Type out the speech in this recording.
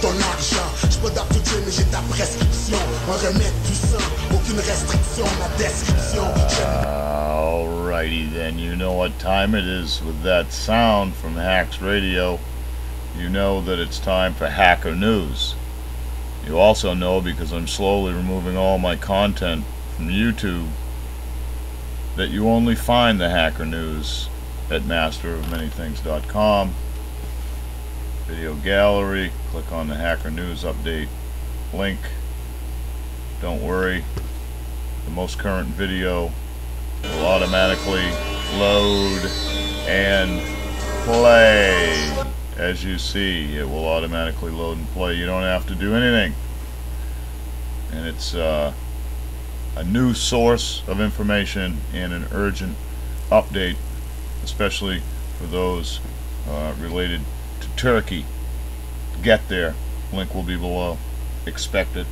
ton argent. Pas d'aptitude, mais j'ai ta prescription. Un remède aucune restriction, ma description. Ah, alrighty then, you know what time it is with that sound from Hacks Radio. You know that it's time for Hacker News. You also know, because I'm slowly removing all my content from YouTube, that you only find the Hacker News at masterofmanythings.com. Video gallery, click on the Hacker News Update link. Don't worry, the most current video will automatically load and play. As you see, it will automatically load and play. You don't have to do anything. And it's uh, a new source of information and an urgent update, especially for those uh, related Turkey. Get there. Link will be below. Expect it.